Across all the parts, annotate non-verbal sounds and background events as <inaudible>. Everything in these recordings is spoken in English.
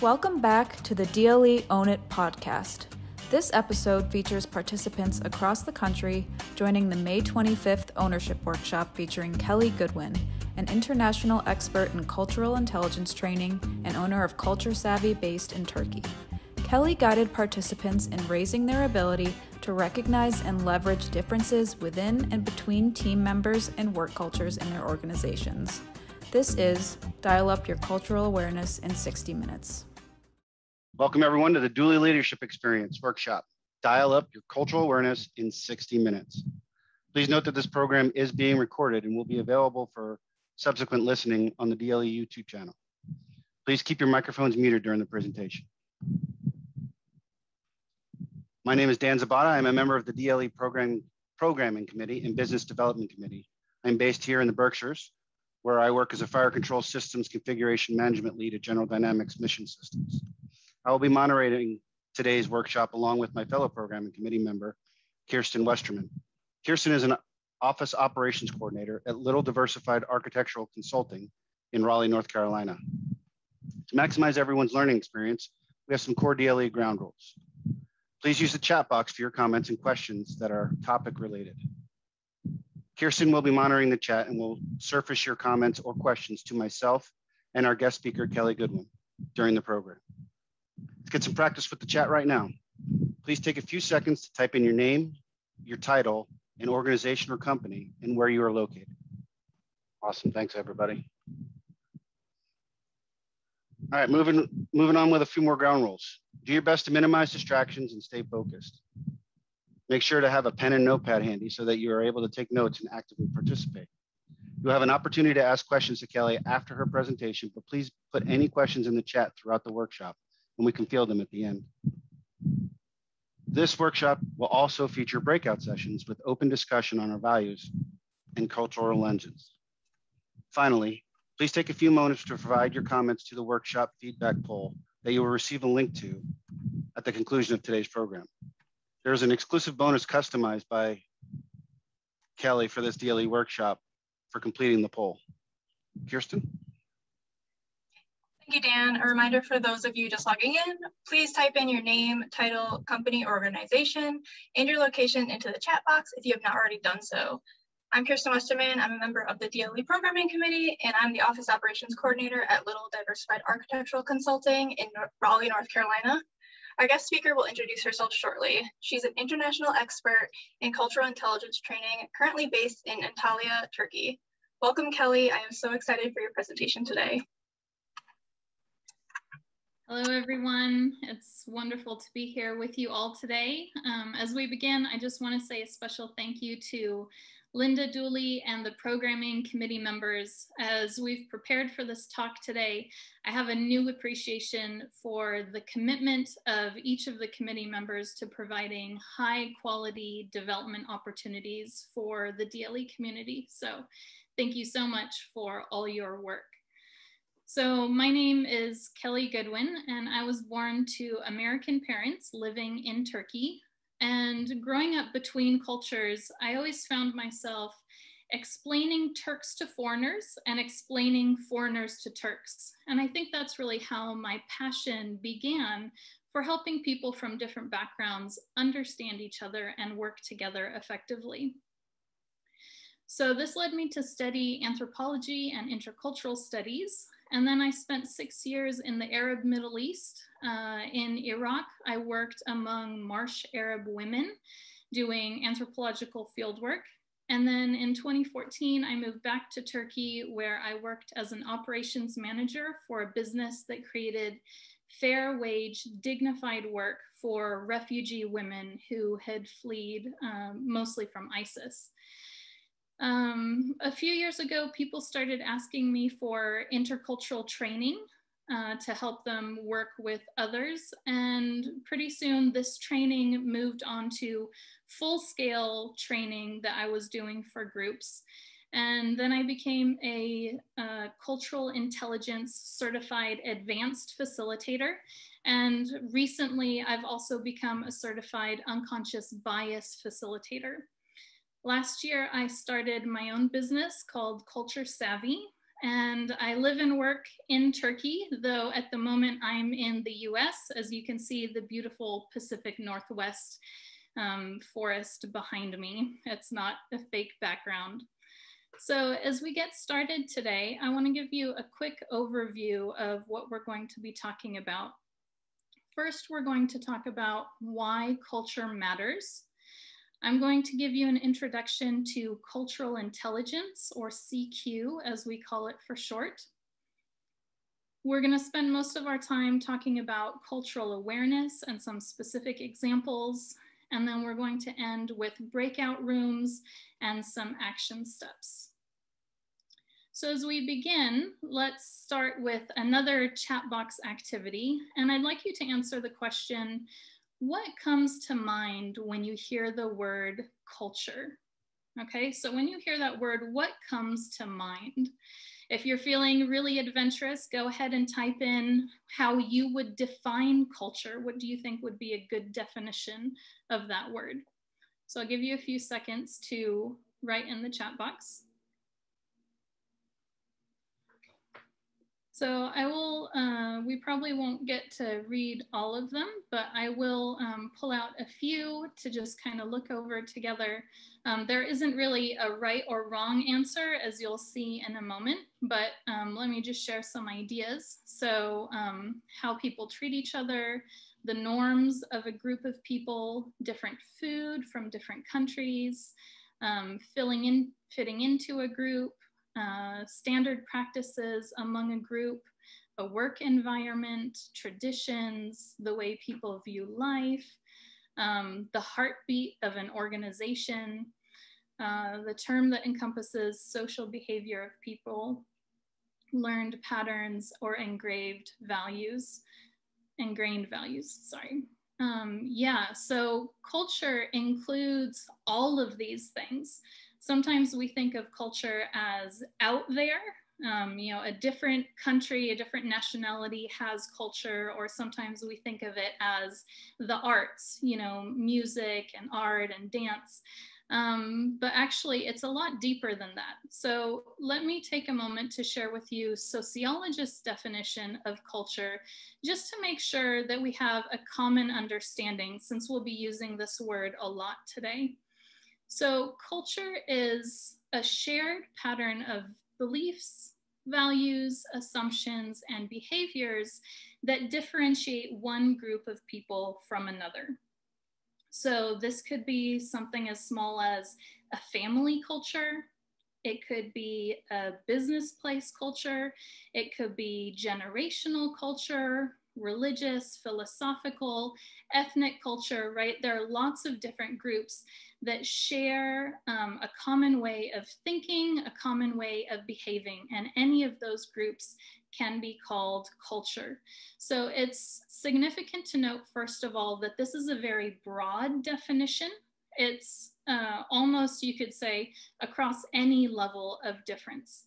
Welcome back to the DLE Own It podcast. This episode features participants across the country joining the May 25th Ownership Workshop featuring Kelly Goodwin, an international expert in cultural intelligence training and owner of Culture Savvy based in Turkey. Kelly guided participants in raising their ability to recognize and leverage differences within and between team members and work cultures in their organizations. This is Dial Up Your Cultural Awareness in 60 Minutes. Welcome, everyone, to the Dulye Leadership Experience Workshop. Dial up your cultural awareness in 60 minutes. Please note that this program is being recorded and will be available for subsequent listening on the DLE YouTube channel. Please keep your microphones muted during the presentation. My name is Dan Zabata. I'm a member of the DLE program, Programming Committee and Business Development Committee. I'm based here in the Berkshires, where I work as a fire control systems configuration management lead at General Dynamics Mission Systems. I will be moderating today's workshop along with my fellow programming committee member, Kirsten Westerman. Kirsten is an office operations coordinator at Little Diversified Architectural Consulting in Raleigh, North Carolina. To maximize everyone's learning experience, we have some core DLE ground rules. Please use the chat box for your comments and questions that are topic related. Kirsten will be monitoring the chat and will surface your comments or questions to myself and our guest speaker, Kelly Goodwin, during the program. Let's get some practice with the chat right now. Please take a few seconds to type in your name, your title, an organization or company, and where you are located. Awesome, thanks everybody. All right, moving, moving on with a few more ground rules. Do your best to minimize distractions and stay focused. Make sure to have a pen and notepad handy so that you are able to take notes and actively participate. You'll have an opportunity to ask questions to Kelly after her presentation, but please put any questions in the chat throughout the workshop and we can field them at the end. This workshop will also feature breakout sessions with open discussion on our values and cultural lenses. Finally, Please take a few moments to provide your comments to the workshop feedback poll that you will receive a link to at the conclusion of today's program. There is an exclusive bonus customized by Kelly for this DLE workshop for completing the poll. Kirsten? Thank you, Dan. A reminder for those of you just logging in, please type in your name, title, company, organization, and your location into the chat box if you have not already done so. I'm Kirsten Westerman. I'm a member of the DLE Programming Committee, and I'm the Office Operations Coordinator at Little Diversified Architectural Consulting in Raleigh, North Carolina. Our guest speaker will introduce herself shortly. She's an international expert in cultural intelligence training, currently based in Antalya, Turkey. Welcome, Kelly. I am so excited for your presentation today. Hello, everyone. It's wonderful to be here with you all today. Um, as we begin, I just want to say a special thank you to Linda Dulye and the programming committee members. As we've prepared for this talk today, I have a new appreciation for the commitment of each of the committee members to providing high quality development opportunities for the DLE community. So thank you so much for all your work. So my name is Kelly Goodwin and I was born to American parents living in Turkey. And growing up between cultures, I always found myself explaining Turks to foreigners and explaining foreigners to Turks. And I think that's really how my passion began for helping people from different backgrounds understand each other and work together effectively. So this led me to study anthropology and intercultural studies. And then I spent six years in the Arab Middle East, uh, in Iraq, I worked among Marsh Arab women doing anthropological fieldwork. And then in 2014, I moved back to Turkey where I worked as an operations manager for a business that created fair wage, dignified work for refugee women who had fled um, mostly from ISIS. Um, a few years ago, people started asking me for intercultural training uh, to help them work with others. And pretty soon, this training moved on to full scale training that I was doing for groups. And then I became a uh, cultural intelligence certified advanced facilitator. And recently, I've also become a certified unconscious bias facilitator. Last year, I started my own business called Culture Savvy, and I live and work in Turkey, though at the moment I'm in the US. As you can see, the beautiful Pacific Northwest um, forest behind me. It's not a fake background. So as we get started today, I wanna give you a quick overview of what we're going to be talking about. First, we're going to talk about why culture matters. I'm going to give you an introduction to cultural intelligence, or CQ as we call it for short. We're going to spend most of our time talking about cultural awareness and some specific examples. And then we're going to end with breakout rooms and some action steps. So as we begin, let's start with another chat box activity. And I'd like you to answer the question, what comes to mind when you hear the word culture? Okay, so when you hear that word, what comes to mind? If you're feeling really adventurous, go ahead and type in how you would define culture. What do you think would be a good definition of that word? So I'll give you a few seconds to write in the chat box. So I will, uh, we probably won't get to read all of them, but I will um, pull out a few to just kind of look over together. Um, there isn't really a right or wrong answer, as you'll see in a moment, but um, let me just share some ideas. So um, how people treat each other, the norms of a group of people, different food from different countries, um, filling in, fitting into a group, uh, standard practices among a group, a work environment, traditions, the way people view life, um, the heartbeat of an organization, uh, the term that encompasses social behavior of people, learned patterns or engraved values, ingrained values, sorry. Um, yeah, so culture includes all of these things sometimes we think of culture as out there. Um, you know, a different country, a different nationality has culture, or sometimes we think of it as the arts, you know, music and art and dance. Um, but actually, it's a lot deeper than that. So let me take a moment to share with you sociologists' definition of culture, just to make sure that we have a common understanding, since we'll be using this word a lot today. So culture is a shared pattern of beliefs, values, assumptions, and behaviors that differentiate one group of people from another. So this could be something as small as a family culture. It could be a business place culture. It could be generational culture, religious, philosophical, ethnic culture, right? There are lots of different groups that share um, a common way of thinking, a common way of behaving, and any of those groups can be called culture. So it's significant to note, first of all, that this is a very broad definition. It's uh, almost, you could say, across any level of difference.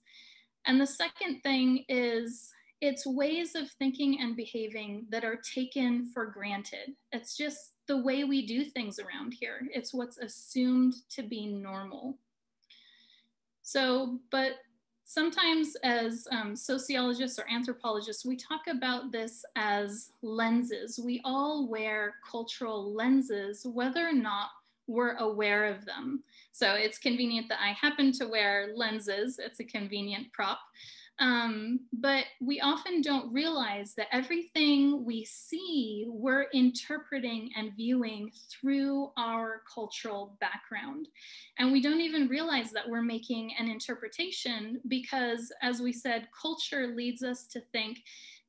And the second thing is it's ways of thinking and behaving that are taken for granted. It's just the way we do things around here. It's what's assumed to be normal. So, but sometimes as um, sociologists or anthropologists, we talk about this as lenses. We all wear cultural lenses, whether or not we're aware of them. So it's convenient that I happen to wear lenses. It's a convenient prop. Um, but we often don't realize that everything we see, we're interpreting and viewing through our cultural background. And we don't even realize that we're making an interpretation because, as we said, culture leads us to think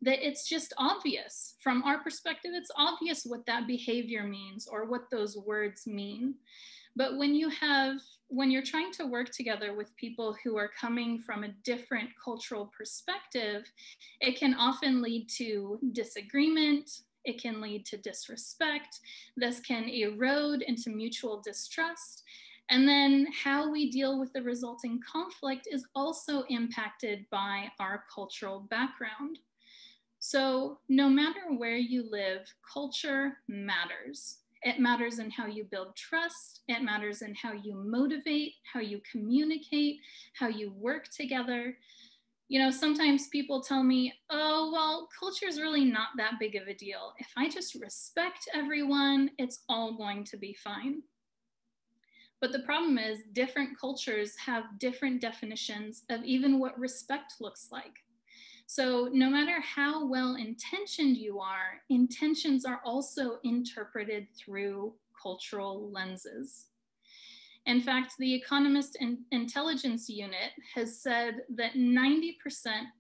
that it's just obvious. From our perspective, it's obvious what that behavior means or what those words mean. But when you have, when you're trying to work together with people who are coming from a different cultural perspective, it can often lead to disagreement. It can lead to disrespect. This can erode into mutual distrust. And then how we deal with the resulting conflict is also impacted by our cultural background. So no matter where you live, culture matters. It matters in how you build trust. It matters in how you motivate, how you communicate, how you work together. you know, sometimes people tell me, oh, well, culture is really not that big of a deal. If I just respect everyone, it's all going to be fine. But the problem is, different cultures have different definitions of even what respect looks like. So, no matter how well intentioned you are, intentions are also interpreted through cultural lenses. In fact, the Economist Intelligence Unit has said that 90%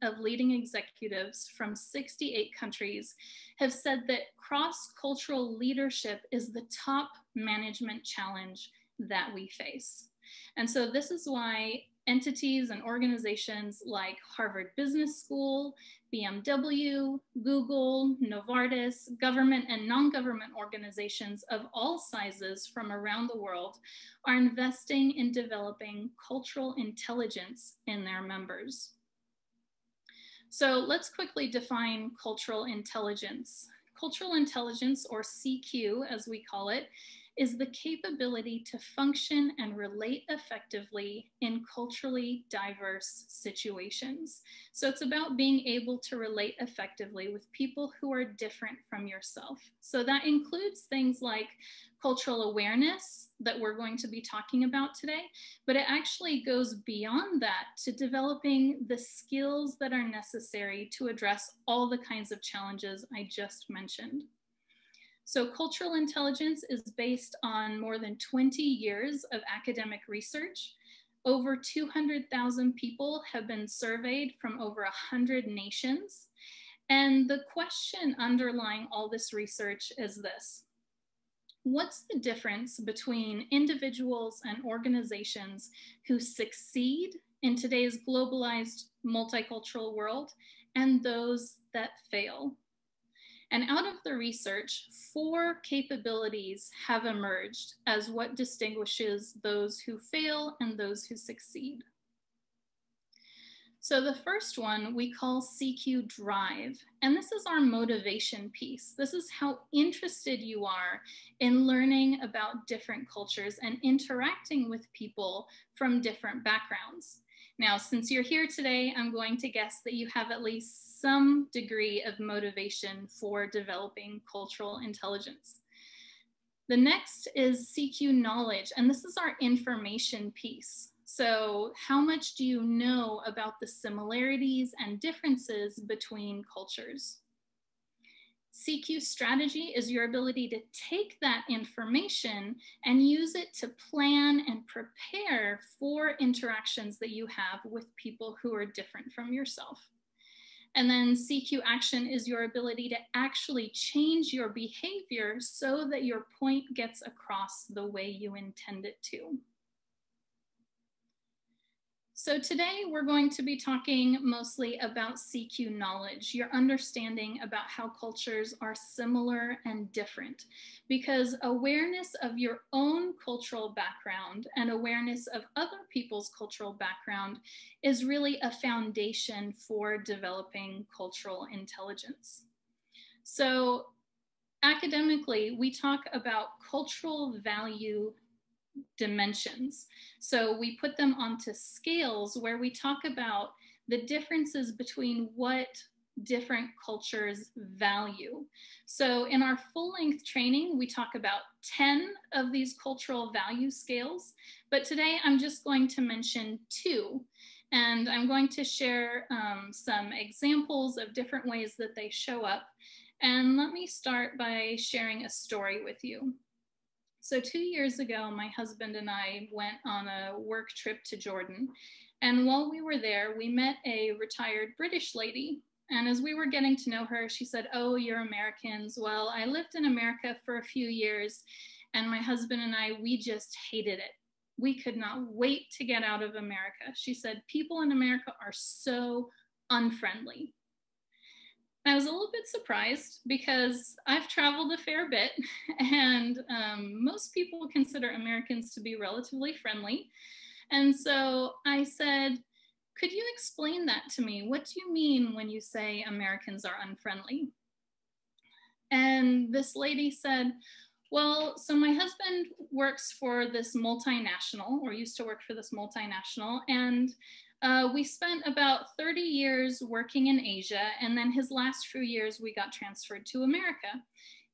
of leading executives from 68 countries have said that cross cultural leadership is the top management challenge that we face. And so, this is why entities and organizations like Harvard Business School, BMW, Google, Novartis, government and non government organizations of all sizes from around the world are investing in developing cultural intelligence in their members. So let's quickly define cultural intelligence. Cultural intelligence, or CQ as we call it, is the capability to function and relate effectively in culturally diverse situations. So it's about being able to relate effectively with people who are different from yourself. So that includes things like cultural awareness that we're going to be talking about today, but it actually goes beyond that to developing the skills that are necessary to address all the kinds of challenges I just mentioned. So cultural intelligence is based on more than 20 years of academic research. Over 200,000 people have been surveyed from over 100 nations. And the question underlying all this research is this. What's the difference between individuals and organizations who succeed in today's globalized multicultural world and those that fail? And out of the research, four capabilities have emerged as what distinguishes those who fail and those who succeed. So the first one we call CQ Drive, and this is our motivation piece. This is how interested you are in learning about different cultures and interacting with people from different backgrounds. Now, since you're here today, I'm going to guess that you have at least some degree of motivation for developing cultural intelligence. The next is CQ knowledge, and this is our information piece. So how much do you know about the similarities and differences between cultures? CQ strategy is your ability to take that information and use it to plan and prepare for interactions that you have with people who are different from yourself. And then CQ action is your ability to actually change your behavior so that your point gets across the way you intend it to. So today we're going to be talking mostly about CQ knowledge, your understanding about how cultures are similar and different, because awareness of your own cultural background and awareness of other people's cultural background is really a foundation for developing cultural intelligence. So academically, we talk about cultural value dimensions. So we put them onto scales where we talk about the differences between what different cultures value. So in our full length training, we talk about 10 of these cultural value scales, but today I'm just going to mention two. And I'm going to share um, some examples of different ways that they show up. And let me start by sharing a story with you. So, two years ago, my husband and I went on a work trip to Jordan. And while we were there, we met a retired British lady. And as we were getting to know her, she said, Oh, you're Americans. Well, I lived in America for a few years, and my husband and I, we just hated it. We could not wait to get out of America. She said, People in America are so unfriendly. I was a little bit surprised because I've traveled a fair bit, <laughs> and um, most people consider Americans to be relatively friendly. And so I said, Could you explain that to me? What do you mean when you say Americans are unfriendly? And this lady said, Well, so my husband works for this multinational, or used to work for this multinational, and uh, we spent about 30 years working in Asia, and then his last few years we got transferred to America.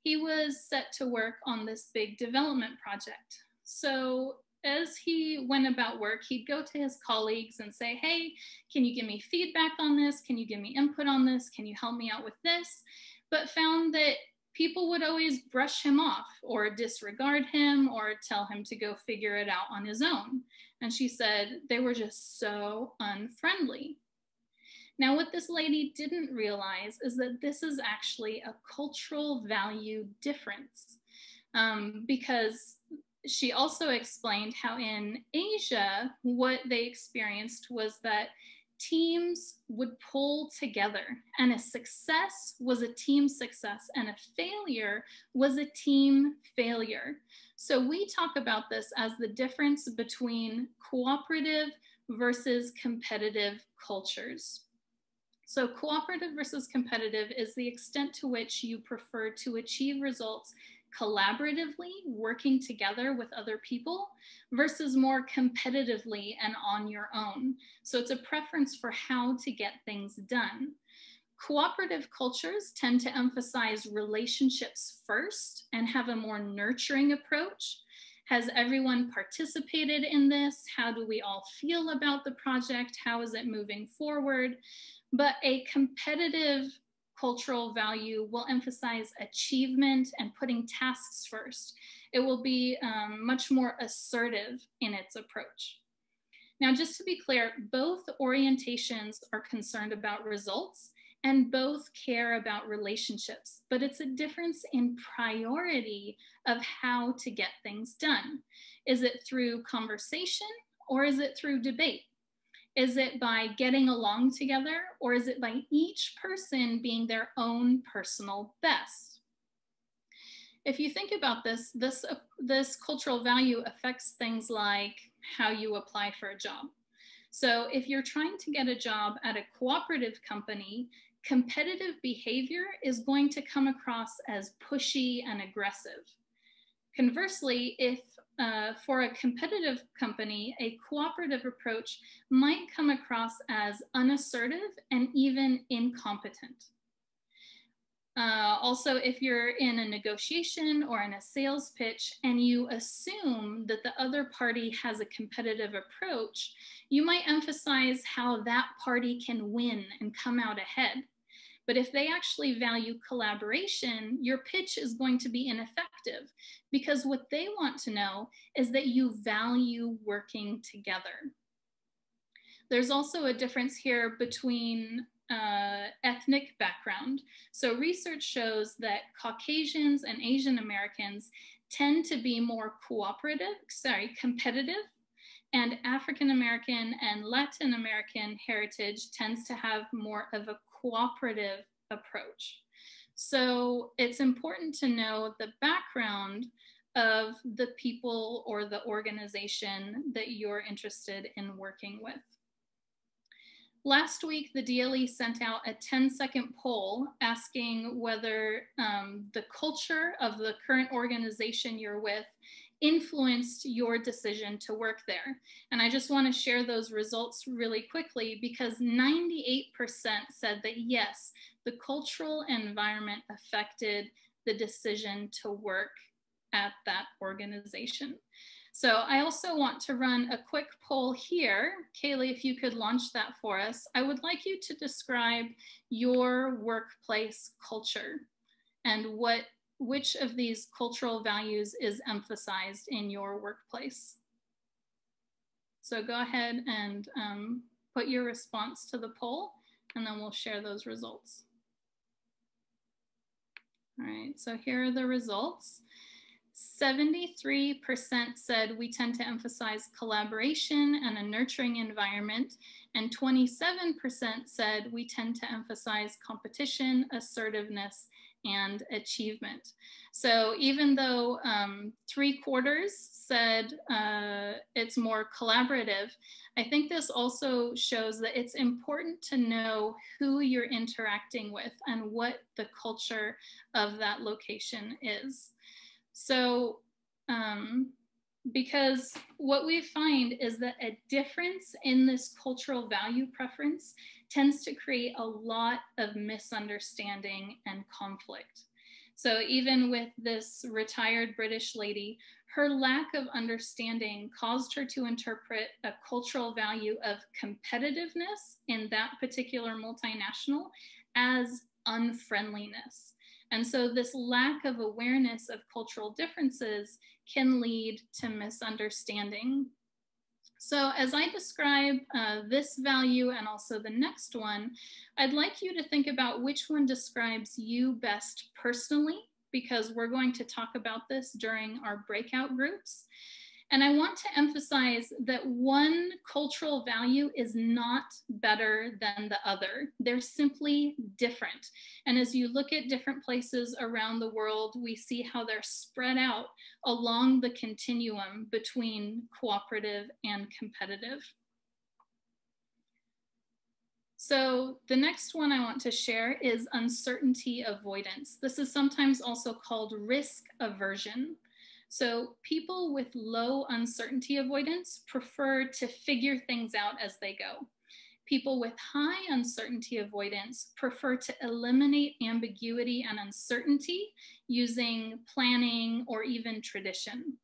He was set to work on this big development project. So as he went about work, he'd go to his colleagues and say, Hey, can you give me feedback on this? Can you give me input on this? Can you help me out with this? But found that people would always brush him off or disregard him or tell him to go figure it out on his own. And she said they were just so unfriendly. Now, what this lady didn't realize is that this is actually a cultural value difference um, because she also explained how in Asia, what they experienced was that teams would pull together, and a success was a team success, and a failure was a team failure. So we talk about this as the difference between cooperative versus competitive cultures. So cooperative versus competitive is the extent to which you prefer to achieve results collaboratively, working together with other people, versus more competitively and on your own. So it's a preference for how to get things done. Cooperative cultures tend to emphasize relationships first and have a more nurturing approach. Has everyone participated in this? How do we all feel about the project? How is it moving forward? But a competitive cultural value will emphasize achievement and putting tasks first. It will be um, much more assertive in its approach. Now, just to be clear, both orientations are concerned about results and both care about relationships, but it's a difference in priority of how to get things done. Is it through conversation or is it through debate? Is it by getting along together or is it by each person being their own personal best? If you think about this, this, uh, this cultural value affects things like how you apply for a job. So if you're trying to get a job at a cooperative company, competitive behavior is going to come across as pushy and aggressive. Conversely, if uh, for a competitive company, a cooperative approach might come across as unassertive and even incompetent. Uh, also, if you're in a negotiation or in a sales pitch and you assume that the other party has a competitive approach, you might emphasize how that party can win and come out ahead. But if they actually value collaboration, your pitch is going to be ineffective because what they want to know is that you value working together. There's also a difference here between uh, ethnic background. So research shows that Caucasians and Asian Americans tend to be more cooperative, sorry, competitive, and African American and Latin American heritage tends to have more of a cooperative approach. So it's important to know the background of the people or the organization that you're interested in working with. Last week, the DLE sent out a 10 second poll asking whether um, the culture of the current organization you're with influenced your decision to work there. And I just want to share those results really quickly because 98% said that yes, the cultural environment affected the decision to work at that organization. So I also want to run a quick poll here. Kaylee, if you could launch that for us. I would like you to describe your workplace culture and what which of these cultural values is emphasized in your workplace? So go ahead and um, put your response to the poll and then we'll share those results. All right, so here are the results. 73% said we tend to emphasize collaboration and a nurturing environment, and 27% said we tend to emphasize competition, assertiveness, and achievement. So even though um, three quarters said uh, it's more collaborative, I think this also shows that it's important to know who you're interacting with and what the culture of that location is. So, um, because what we find is that a difference in this cultural value preference tends to create a lot of misunderstanding and conflict. So, even with this retired British lady, her lack of understanding caused her to interpret a cultural value of competitiveness in that particular multinational as unfriendliness. And so, this lack of awareness of cultural differences can lead to misunderstanding. So, as I describe uh, this value and also the next one, I'd like you to think about which one describes you best personally because we're going to talk about this during our breakout groups. And I want to emphasize that one cultural value is not better than the other. They're simply different. And as you look at different places around the world, we see how they're spread out along the continuum between cooperative and competitive. So the next one I want to share is uncertainty avoidance. This is sometimes also called risk aversion. So people with low uncertainty avoidance prefer to figure things out as they go. People with high uncertainty avoidance prefer to eliminate ambiguity and uncertainty using planning or even tradition.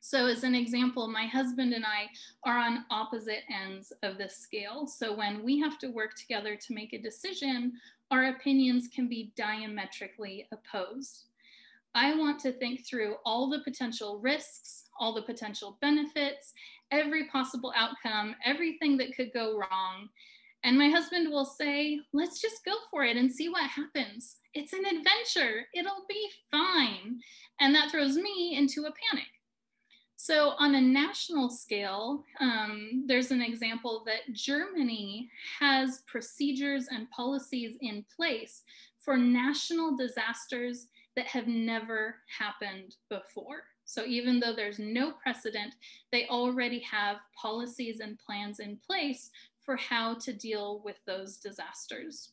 So as an example, my husband and I are on opposite ends of this scale. So when we have to work together to make a decision, our opinions can be diametrically opposed. I want to think through all the potential risks, all the potential benefits, every possible outcome, everything that could go wrong. And my husband will say, let's just go for it and see what happens. It's an adventure, it'll be fine. And that throws me into a panic. So, on a national scale, um, there's an example that Germany has procedures and policies in place for national disasters that have never happened before. So, even though there's no precedent, they already have policies and plans in place for how to deal with those disasters.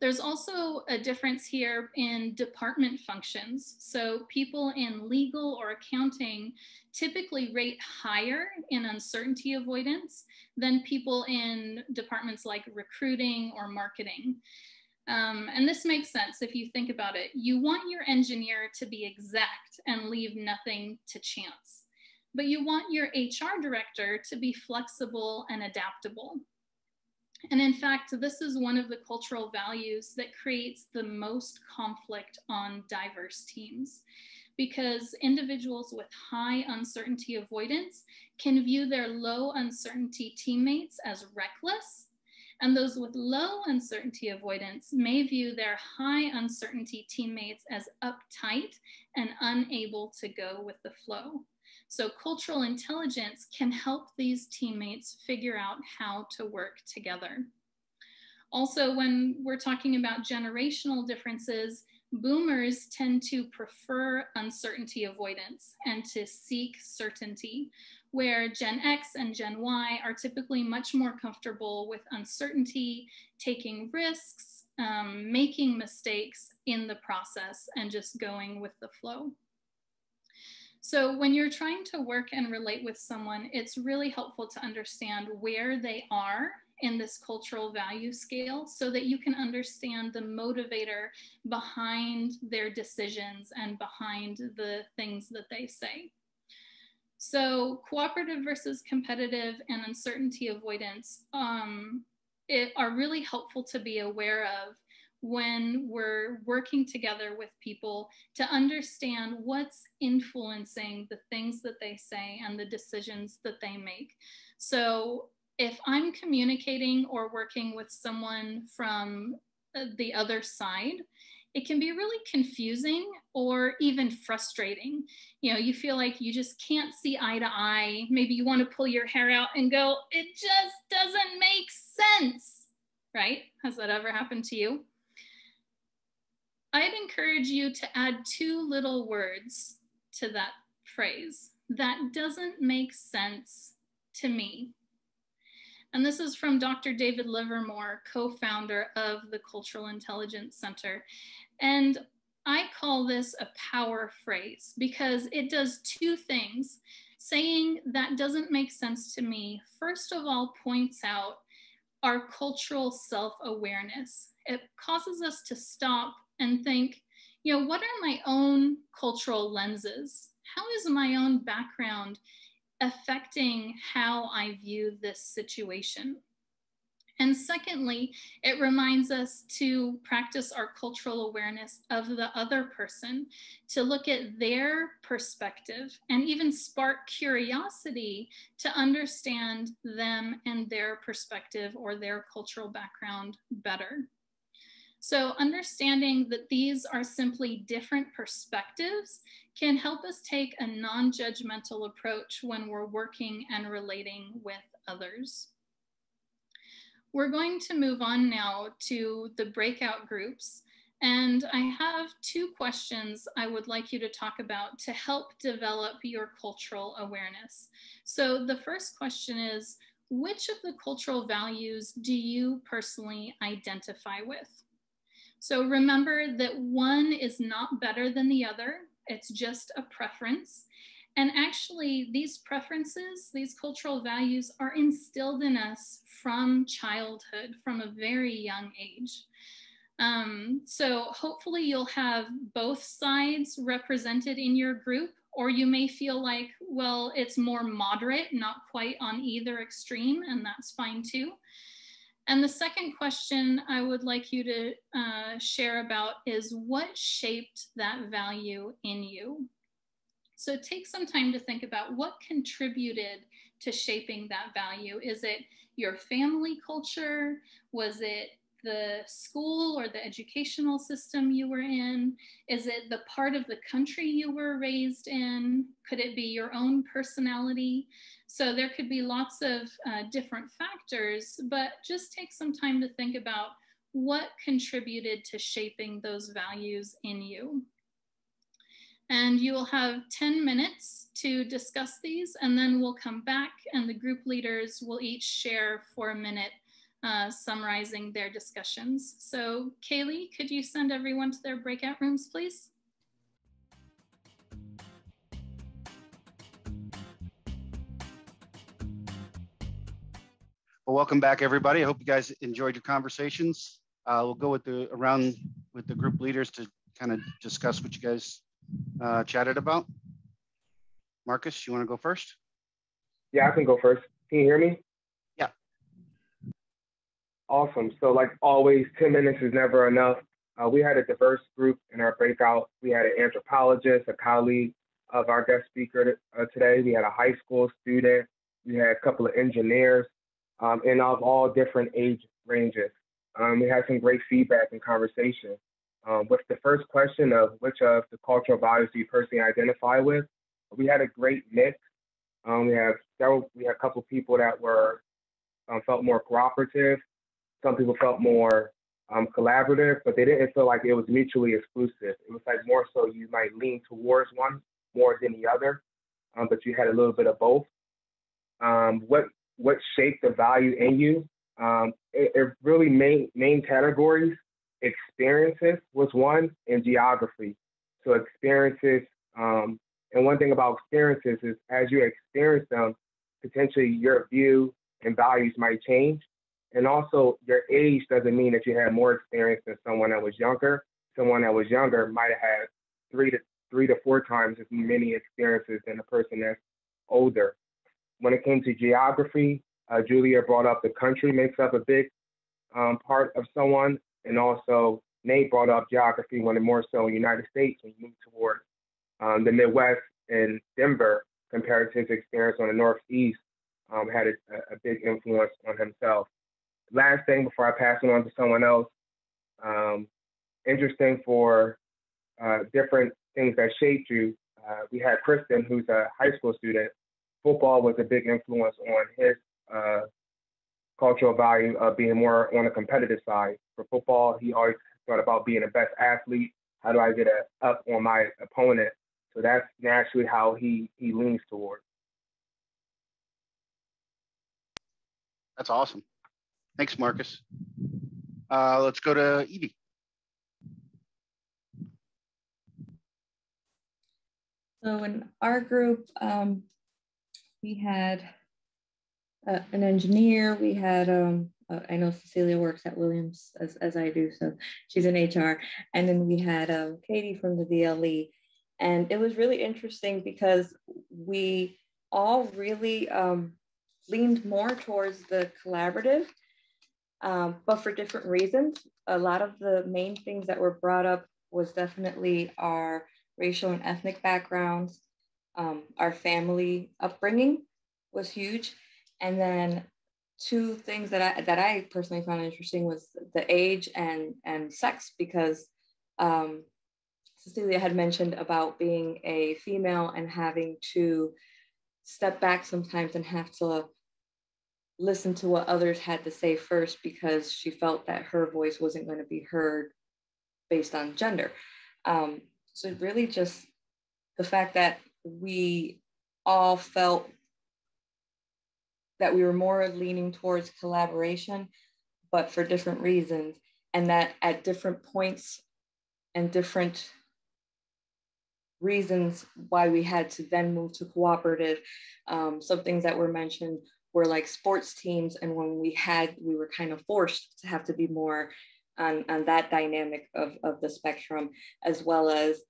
There's also a difference here in department functions. So people in legal or accounting typically rate higher in uncertainty avoidance than people in departments like recruiting or marketing. Um, and this makes sense if you think about it. You want your engineer to be exact and leave nothing to chance. But you want your HR director to be flexible and adaptable. And in fact, this is one of the cultural values that creates the most conflict on diverse teams because individuals with high uncertainty avoidance can view their low uncertainty teammates as reckless. And those with low uncertainty avoidance may view their high uncertainty teammates as uptight and unable to go with the flow. So cultural intelligence can help these teammates figure out how to work together. Also, when we're talking about generational differences, boomers tend to prefer uncertainty avoidance and to seek certainty, where Gen X and Gen Y are typically much more comfortable with uncertainty, taking risks, um, making mistakes in the process, and just going with the flow. So when you're trying to work and relate with someone, it's really helpful to understand where they are in this cultural value scale so that you can understand the motivator behind their decisions and behind the things that they say. So cooperative versus competitive and uncertainty avoidance um, are really helpful to be aware of when we're working together with people to understand what's influencing the things that they say and the decisions that they make. So, if I'm communicating or working with someone from uh, the other side, it can be really confusing or even frustrating. You know, you feel like you just can't see eye to eye. Maybe you want to pull your hair out and go, it just doesn't make sense, right? Has that ever happened to you? I'd encourage you to add two little words to that phrase. That doesn't make sense to me. And this is from Dr. David Livermore, co founder of the Cultural Intelligence Center. And I call this a power phrase because it does two things. Saying that doesn't make sense to me, first of all, points out our cultural self awareness. It causes us to stop and think, you know, what are my own cultural lenses? How is my own background affecting how I view this situation? And secondly, it reminds us to practice our cultural awareness of the other person, to look at their perspective and even spark curiosity to understand them and their perspective or their cultural background better. So understanding that these are simply different perspectives can help us take a non-judgmental approach when we're working and relating with others. We're going to move on now to the breakout groups. And I have two questions I would like you to talk about to help develop your cultural awareness. So the first question is, which of the cultural values do you personally identify with? So remember that one is not better than the other. It's just a preference. And actually, these preferences, these cultural values are instilled in us from childhood, from a very young age. Um, so hopefully you'll have both sides represented in your group, or you may feel like, well, it's more moderate, not quite on either extreme, and that's fine too. And the second question I would like you to uh, share about is what shaped that value in you? So take some time to think about what contributed to shaping that value. Is it your family culture? Was it the school or the educational system you were in? Is it the part of the country you were raised in? Could it be your own personality? So there could be lots of uh, different factors, but just take some time to think about what contributed to shaping those values in you. And you will have 10 minutes to discuss these, and then we'll come back and the group leaders will each share for a minute uh, summarizing their discussions. So Kaylee, could you send everyone to their breakout rooms, please? Well, welcome back, everybody. I hope you guys enjoyed your conversations. Uh, we'll go with the around with the group leaders to kind of discuss what you guys uh, chatted about. Marcus, you want to go first? Yeah, I can go first. Can you hear me? Yeah. Awesome. So, like always, 10 minutes is never enough. Uh, we had a diverse group in our breakout. We had an anthropologist, a colleague of our guest speaker uh, today. We had a high school student. We had a couple of engineers, um, and of all different age ranges. Um, we had some great feedback and conversation. Um, with the first question of which of the cultural values do you personally identify with, we had a great mix. Um, we have several. We had a couple people that were um, felt more cooperative some people felt more um, collaborative, but they didn't feel like it was mutually exclusive. It was like more so you might lean towards one more than the other, but you had a little bit of both. Um, what what shaped the value in you? Um, it, it, really main main categories. Experiences was one, and geography. So experiences, um, and one thing about experiences is as you experience them, potentially your view and values might change. And also, your age doesn't mean that you have more experience than someone that was younger. Someone that was younger might have had three to three to four times as many experiences than a person that's older. When it came to geography, uh, Julia brought up the country makes up a big um, part of someone, and also Nate brought up geography when it more so in the United States when you move toward um, the Midwest and Denver compared to his experience on the Northeast um, had a, a, big influence on himself last thing before I pass it on to someone else. Um, interesting for uh, different things that shaped you. Uh, we had Kristen, who's a high school student. Football was a big influence on his uh, cultural value of being more on the competitive side. For football, he always thought about being the best athlete. How do I get a, up on my opponent? So that's naturally how he he leans toward. That's awesome. Thanks, Marcus. Uh, let's go to Evie. So in our group, um, we had uh, an engineer, we had, um, uh, I know Cecilia works at Williams as, as I do, so she's in HR. And then we had um, Katie from the DLE. And it was really interesting because we all really um, leaned more towards the collaborative, um, but for different reasons. A lot of the main things that were brought up was definitely our racial and ethnic backgrounds, um, our family upbringing was huge, and then two things that I that I personally found interesting was the age and and sex because um, Cecilia had mentioned about being a female and having to step back sometimes and have to listen to what others had to say first because she felt that her voice wasn't going to be heard based on gender. Um, so really just the fact that we all felt that we were more leaning towards collaboration, but for different reasons, and that at different points and different reasons why we had to then move to cooperative. Um, some things that were mentioned were like sports teams, and when we had, we were kind of forced to have to be more on, on that dynamic of, of the spectrum, as well as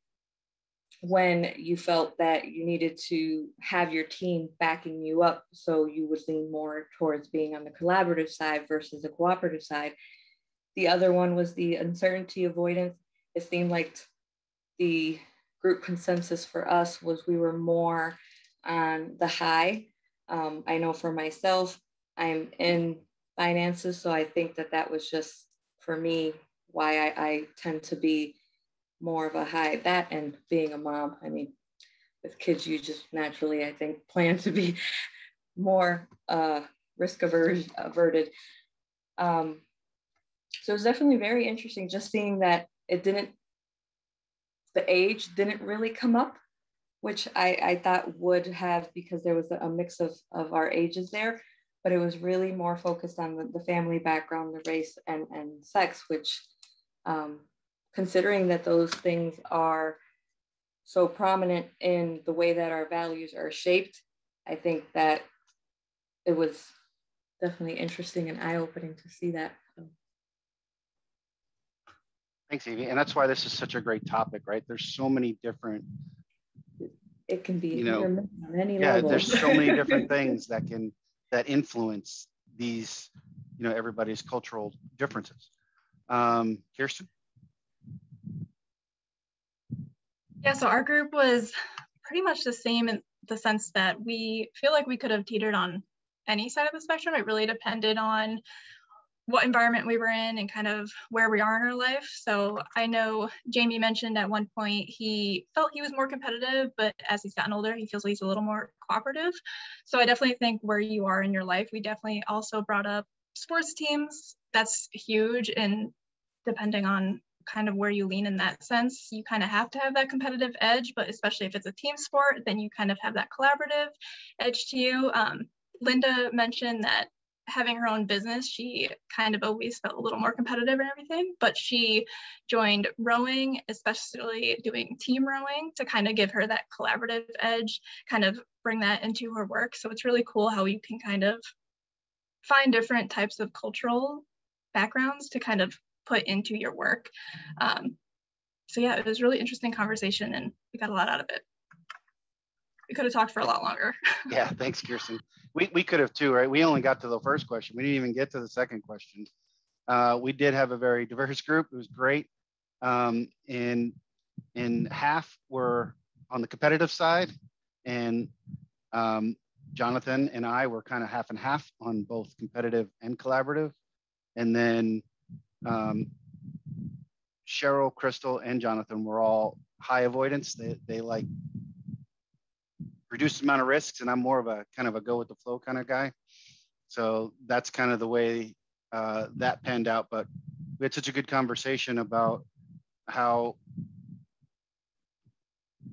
when you felt that you needed to have your team backing you up. So you would lean more towards being on the collaborative side versus the cooperative side. The other one was the uncertainty avoidance. It seemed like the group consensus for us was we were more on the high. Um, I know for myself, I'm in finances, so I think that that was just for me why I, I tend to be more of a high that and being a mom i mean with kids you just naturally i think plan to be <laughs> more uh, risk averted. Um, so it's definitely very interesting just seeing that it didn't the age didn't really come up which i, I thought would have because there was a mix of, of our ages there but it was really more focused on the, the family background the race and, and sex which um, considering that those things are so prominent in the way that our values are shaped, I think that it was definitely interesting and eye opening to see that. Thanks, Evie. And that's why this is such a great topic, right? There's so many different. It can be, you know, on any yeah, level. there's so many different <laughs> things that can that influence these, you know, everybody's cultural differences. Um, Kirsten. Yeah, so our group was pretty much the same in the sense that we feel like we could have teetered on any side of the spectrum. It really depended on what environment we were in and kind of where we are in our life. So I know Jamie mentioned at one point he felt he was more competitive, but as he's gotten older, he feels like he's a little more cooperative. So I definitely think where you are in your life, we definitely also brought up sports teams. That's huge. And depending on kind of where you lean in that sense. You kind of have to have that competitive edge, but especially if it's a team sport, then you kind of have that collaborative edge to you. Um, Linda mentioned that having her own business, she kind of always felt a little more competitive and everything, but she joined rowing, especially doing team rowing to kind of give her that collaborative edge, kind of bring that into her work. So it's really cool how you can kind of find different types of cultural backgrounds to kind of put into your work. Um, so yeah, it was really interesting conversation and we got a lot out of it. We could have talked for a lot longer. <laughs> yeah, thanks, Kirsten. We, we could have too, right? We only got to the first question. We didn't even get to the second question. Uh, we did have a very diverse group. It was great. Um, and, and half were on the competitive side and um, Jonathan and I were kind of half and half on both competitive and collaborative. And then um, Cheryl, Crystal, and Jonathan were all high avoidance. They, they like reduced amount of risks, and I'm more of a kind of a go with the flow kind of guy. So that's kind of the way uh, that panned out. But we had such a good conversation about how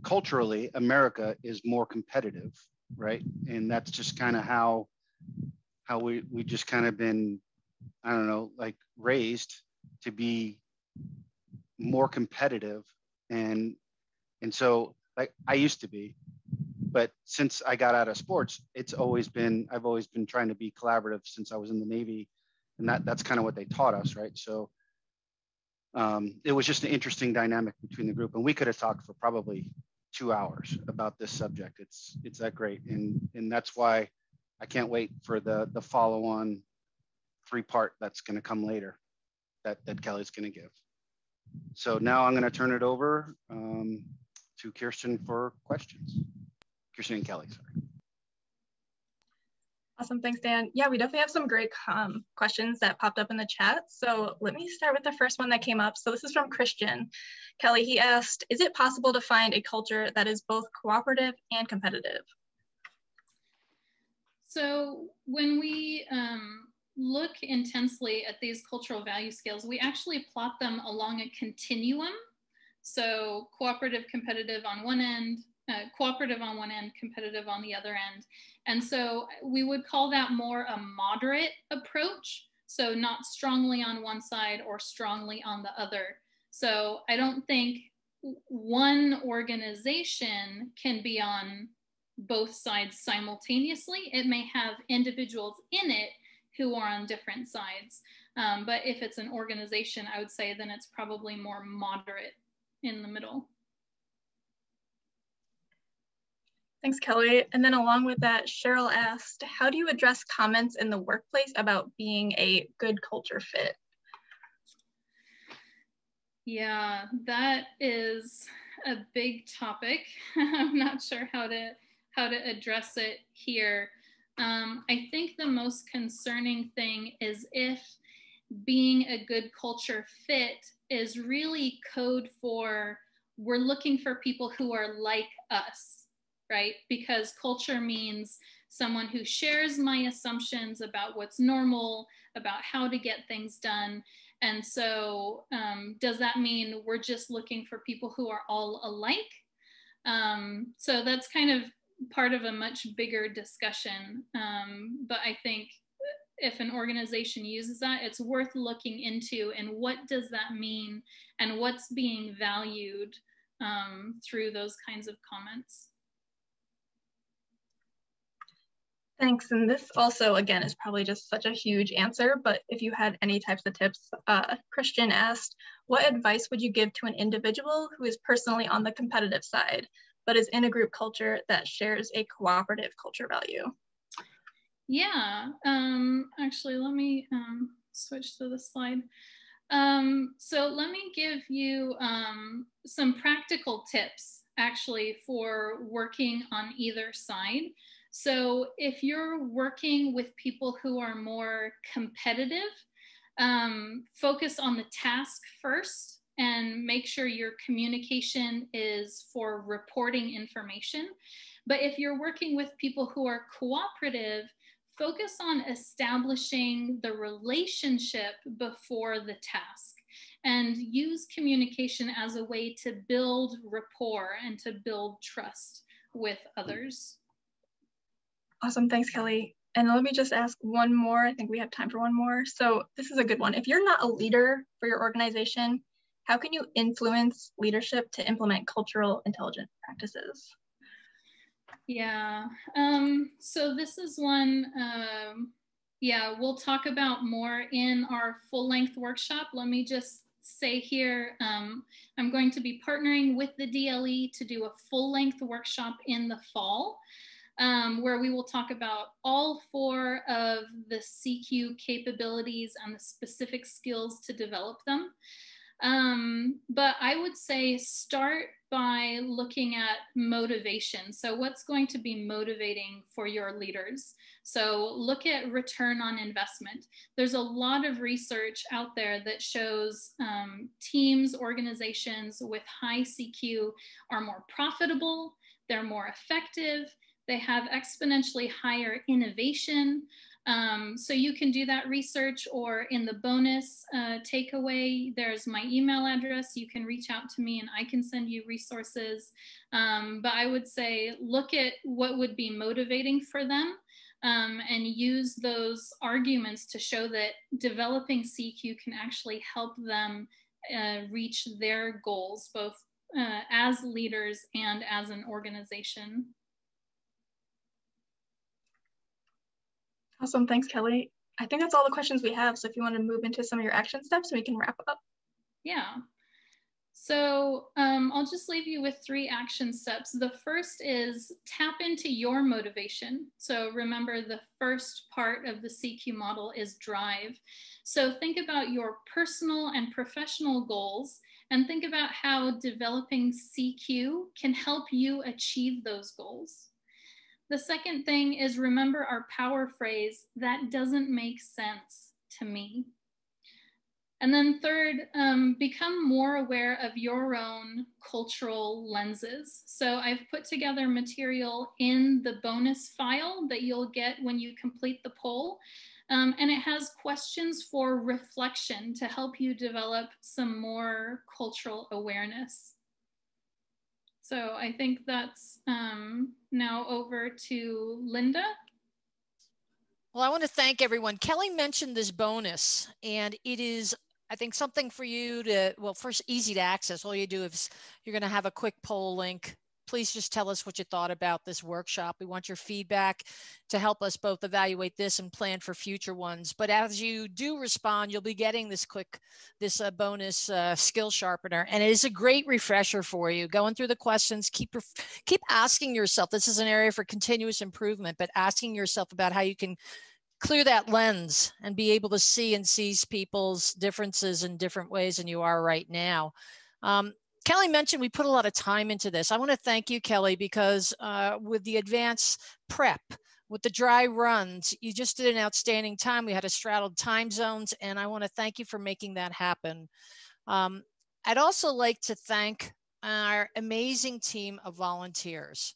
culturally America is more competitive, right? And that's just kind of how how we we just kind of been I don't know, like raised to be more competitive and and so like I used to be. But since I got out of sports, it's always been I've always been trying to be collaborative since I was in the Navy, and that that's kind of what they taught us, right? So um, it was just an interesting dynamic between the group, and we could have talked for probably two hours about this subject. It's it's that great, and and that's why I can't wait for the the follow on three part that's going to come later that that Kelly's going to give. So now I'm going to turn it over um, to Kirsten for questions. Kirsten and Kelly, sorry. Awesome, thanks, Dan. Yeah, we definitely have some great um, questions that popped up in the chat. So let me start with the first one that came up. So this is from Christian. Kelly, he asked, is it possible to find a culture that is both cooperative and competitive? So when we um, look intensely at these cultural value scales, we actually plot them along a continuum. So cooperative, competitive on one end, uh, cooperative on one end, competitive on the other end. And so we would call that more a moderate approach. So not strongly on one side or strongly on the other. So I don't think one organization can be on both sides simultaneously. It may have individuals in it who are on different sides. Um, but if it's an organization, I would say then it's probably more moderate in the middle. Thanks, Kelly. And then along with that, Cheryl asked, how do you address comments in the workplace about being a good culture fit? Yeah, that is a big topic. <laughs> I'm not sure how to how to address it here. Um, I think the most concerning thing is if being a good culture fit is really code for we're looking for people who are like us right? Because culture means someone who shares my assumptions about what's normal, about how to get things done. And so, um, does that mean we're just looking for people who are all alike? Um, so, that's kind of part of a much bigger discussion. Um, but I think if an organization uses that, it's worth looking into and what does that mean and what's being valued um, through those kinds of comments. Thanks. And this also, again, is probably just such a huge answer, but if you had any types of tips, uh, Christian asked, what advice would you give to an individual who is personally on the competitive side, but is in a group culture that shares a cooperative culture value? Yeah, um, actually, let me um, switch to the slide. Um, so let me give you um, some practical tips actually for working on either side. So if you're working with people who are more competitive, um, focus on the task first and make sure your communication is for reporting information. But if you're working with people who are cooperative, focus on establishing the relationship before the task and use communication as a way to build rapport and to build trust with others. Awesome. Thanks, Kelly. And let me just ask one more. I think we have time for one more. So this is a good one. If you're not a leader for your organization, how can you influence leadership to implement cultural intelligence practices? Yeah. Um, so this is one, um, yeah, we'll talk about more in our full length workshop. Let me just say here, um, I'm going to be partnering with the DLE to do a full length workshop in the fall um, where we will talk about all four of the CQ capabilities and the specific skills to develop them. Um, but I would say start by looking at motivation. So, what's going to be motivating for your leaders? So, look at return on investment. There's a lot of research out there that shows um, teams, organizations with high CQ are more profitable, they're more effective, they have exponentially higher innovation. Um, so you can do that research or in the bonus uh, takeaway, there's my email address. You can reach out to me and I can send you resources. Um, but I would say look at what would be motivating for them um, and use those arguments to show that developing CQ can actually help them uh, reach their goals, both uh, as leaders and as an organization. Awesome, thanks, Kelly. I think that's all the questions we have. So if you want to move into some of your action steps, we can wrap up. Yeah. So um, I'll just leave you with three action steps. The first is tap into your motivation. So remember, the first part of the CQ model is drive. So think about your personal and professional goals and think about how developing CQ can help you achieve those goals. The second thing is remember our power phrase that doesn't make sense to me. And then third, um, become more aware of your own cultural lenses. So I've put together material in the bonus file that you'll get when you complete the poll. Um, and it has questions for reflection to help you develop some more cultural awareness. So I think that's um, now over to Linda. Well, I want to thank everyone. Kelly mentioned this bonus, and it is I think something for you to, well, first, easy to access. All you do is you're going to have a quick poll link. Please just tell us what you thought about this workshop. We want your feedback to help us both evaluate this and plan for future ones. But as you do respond, you'll be getting this quick, this uh, bonus uh, skill sharpener, and it is a great refresher for you. Going through the questions, keep keep asking yourself. This is an area for continuous improvement, but asking yourself about how you can clear that lens and be able to see and seize people's differences in different ways than you are right now. Um, Kelly mentioned we put a lot of time into this. I want to thank you, Kelly, because uh, with the advance prep, with the dry runs, you just did an outstanding time. We had a straddled time zones, and I want to thank you for making that happen. Um, I'd also like to thank our amazing team of volunteers.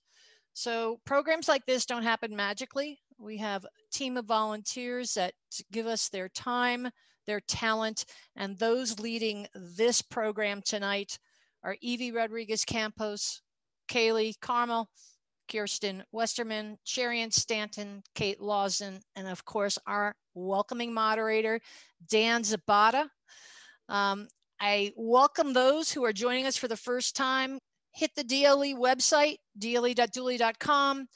So programs like this don't happen magically. We have a team of volunteers that give us their time, their talent, and those leading this program tonight are Evie Rodriguez Campos, Kaylee Carmel, Kirsten Westerman, Sherian Stanton, Kate Lawson, and of course our welcoming moderator, Dan Zabata. Um, I welcome those who are joining us for the first time. Hit the DLE website, dle.dulye.com.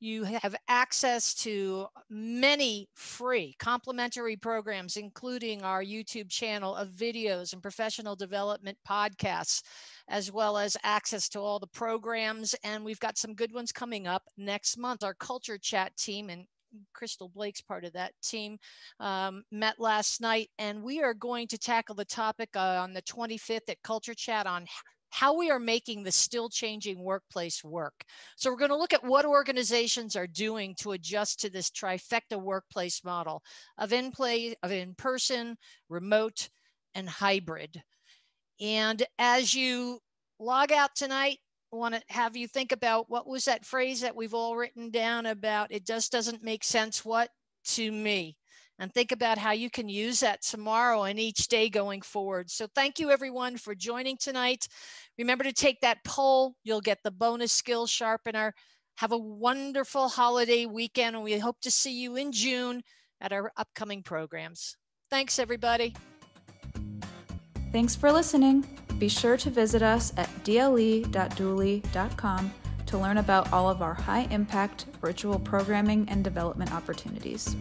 You have access to many free complimentary programs, including our YouTube channel of videos and professional development podcasts, as well as access to all the programs. And we've got some good ones coming up next month. Our culture chat team and Crystal Blake's part of that team, um, met last night, and we are going to tackle the topic uh, on the 25th at Culture Chat on how we are making the still changing workplace work. So we're going to look at what organizations are doing to adjust to this trifecta workplace model of in play, of in person, remote, and hybrid. And as you log out tonight, I want to have you think about what was that phrase that we've all written down about it just doesn't make sense what to me and think about how you can use that tomorrow and each day going forward. So thank you everyone for joining tonight. Remember to take that poll. You'll get the bonus skill sharpener. Have a wonderful holiday weekend and we hope to see you in June at our upcoming programs. Thanks everybody. Thanks for listening. Be sure to visit us at dle.dulye.com to learn about all of our high impact virtual programming and development opportunities.